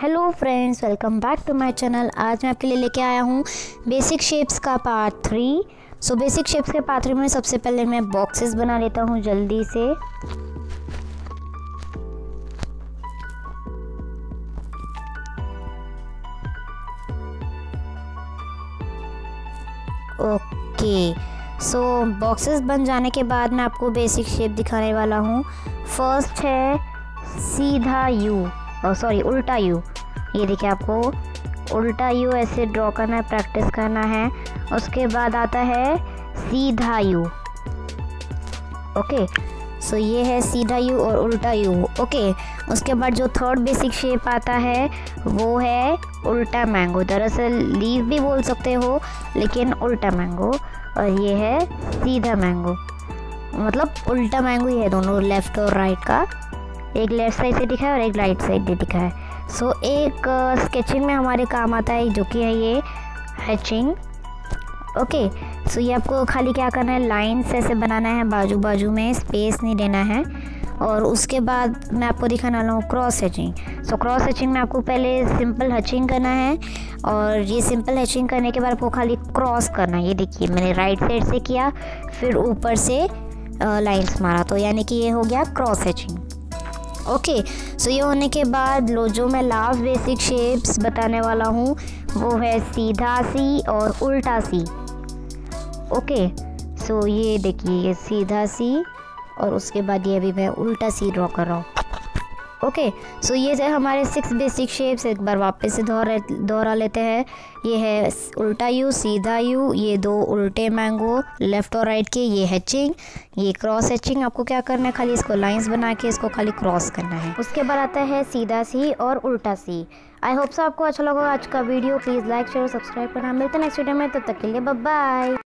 Hello friends welcome back to my channel आज मैं आपके लिए लेके आया हूँ बेसिक शेप्स का part three so basic shapes के पार्ट थ्री में सबसे पहले मैं बॉक्सेस बना लेता हूँ जल्दी से। ओके सो बॉक्सेस बन जाने के बाद मैं आपको बेसिक शेप दिखाने वाला हूँ। फ़र्स्ट है, सीधा यू सॉरी उल्टा यू ये देखिए आपको, उल्टा यू ऐसे ड्रॉ करना है प्रैक्टिस करना है, उसके बाद आता है सीधा यू ओके सो ये है सीधा यू और उल्टा यू ओके उसके बाद जो थर्ड बेसिक शेप आता है, वो है उल्टा मैंगो दरअसल लीव भी बोल सकते हो, लेकिन उल्टा मैंगो और ये है सीधा मैंगो मतलब उल्टा मैंगो ही है दोनों लेफ़्ट और राइट का. एक लेफ़्ट साइड से दिखा है और एक राइट साइड से दिखा है। सो so, एक स्केचिंग में हमारे काम आता है जो कि है ये हैचिंग ओके सो ये आपको खाली क्या करना है? लाइन्स ऐसे बनाना है बाजू बाजू में स्पेस नहीं देना है। और उसके बाद मैं आपको दिखाने वाला हूँ cross hatching so cross hatching में आपको पहले सिंपल हैचिंग करना है और ये सिंपल हैचिंग करने के बाद आपको खाली क्रॉस करना है। ये देखिए मैंने राइट साइड से किया फिर ऊपर से लाइंस मारा। तो यानी कि ये हो गया क्रॉस हैचिंग ओके सो ये होने के बाद लो, जो मैं लास्ट बेसिक शेप्स बताने वाला हूँ, वो है सीधा सी और उल्टा सी। ओके सो ये देखिए, ये सीधा सी और उसके बाद ये अभी मैं उल्टा सी ड्रॉ कर रहा हूँ। ओके सो ये थे हमारे सिक्स बेसिक शेप्स एक बार वापस से दोहरा दोहरा लेते हैं। ये है उल्टा यू सीधा यू ये दो उल्टे मैंगो लेफ़्ट और राइट के, ये हैचिंग ये क्रॉस हैचिंग आपको क्या करना है? खाली इसको लाइंस बना के इसको खाली क्रॉस करना है। उसके बाद आता है सीधा सी और उल्टा सी आई होप सो आपको अच्छा लगा आज का video please like share subscribe करना। मिलते हैं नेक्स्ट वीडियो में। तब तो तक के लिए बाय